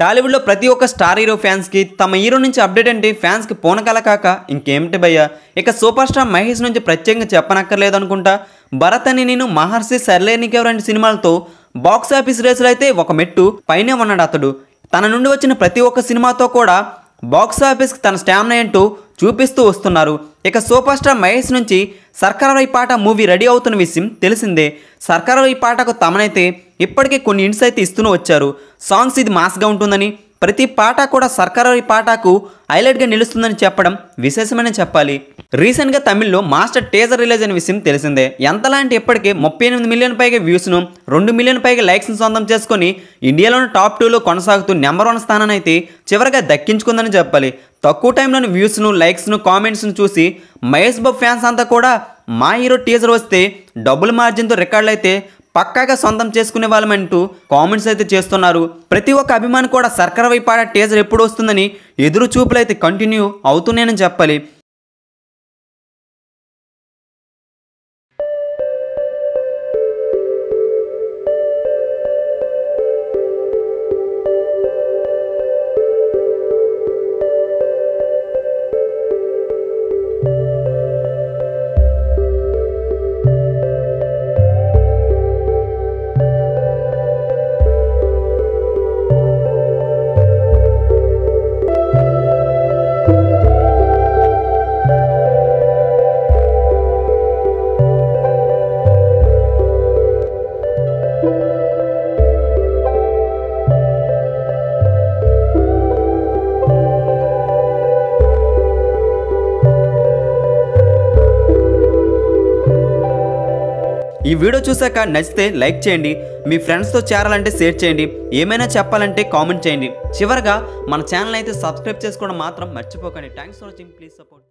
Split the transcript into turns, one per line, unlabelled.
టాలీవుడ్లో ప్రతి ఒక్క స్టార్ హీరో ఫ్యాన్స్కి తమ హీరో నుంచి అప్డేట్ అంటే ఫ్యాన్స్కి పోనకల కాక ఇంకేమిటి భయ్య? ఇక సూపర్ స్టార్ మహేష్ నుంచి ప్రత్యేకంగా చెప్పనక్కర్లేదు అనుకుంటా. భరత్ అని నేను మహర్షి సర్లేనికెవరంటి సినిమాలతో? బాక్స్ ఆఫీస్ రేసులు అయితే ఒక మెట్టు పైనే ఉన్నాడు అతడు. తన నుండి వచ్చిన ప్రతి ఒక్క సినిమాతో కూడా బాక్స్ ఆఫీస్కి తన స్టామినా అంటూ చూపిస్తూ వస్తున్నారు. ఇక సూపర్ స్టార్ మహేష్ నుంచి సర్కారవై పాట మూవీ రెడీ అవుతున్న విషయం తెలిసిందే. సర్కారవై పాటకు తమనైతే ఇప్పటికే కొన్ని ఇంట్స్ అయితే ఇస్తూనే వచ్చారు. సాంగ్స్ ఇది మాస్గా ఉంటుందని ప్రతి పాట కూడా సర్కారవై పాటకు హైలైట్గా నిలుస్తుందని చెప్పడం విశేషమని చెప్పాలి. రీసెంట్గా తమిళ్ళో మాస్టర్ టేజర్ రిలీజ్ అయిన విషయం తెలిసిందే. ఎంతలాంటి ఇప్పటికే ముప్పై ఎనిమిది మిలియన్ పైగా వ్యూస్ను రెండు మిలియన్ పైగా లైక్స్ను సొంతం చేసుకొని ఇండియాలోని టాప్ టూలో కొనసాగుతూ నెంబర్ వన్ స్థానాన్ని అయితే చివరిగా దక్కించుకుందని చెప్పాలి. తక్కువ టైంలోని వ్యూస్ను లైక్స్ను కామెంట్స్ను చూసి మహేష్ బాబు ఫ్యాన్స్ అంతా కూడా మా హీరో టీజర్ వస్తే డబుల్ మార్జిన్తో రికార్డులు అయితే పక్కాగా సొంతం చేసుకునే వాళ్ళమంటూ కామెంట్స్ అయితే చేస్తున్నారు. ప్రతి ఒక్క అభిమాని కూడా సర్కర వైపాడ టీజర్ ఎప్పుడు వస్తుందని ఎదురు చూపులు అయితే కంటిన్యూ అవుతున్నాయని చెప్పాలి. ఈ వీడియో చూసాక నచ్చితే లైక్ చేయండి మీ ఫ్రెండ్స్తో చేరాలంటే షేర్ చేయండి ఏమైనా చెప్పాలంటే కామెంట్ చేయండి. చివరగా మన ఛానల్ అయితే సబ్స్క్రైబ్ చేసుకోవడం మాత్రం మర్చిపోకండి. Thanks for watching. Please support.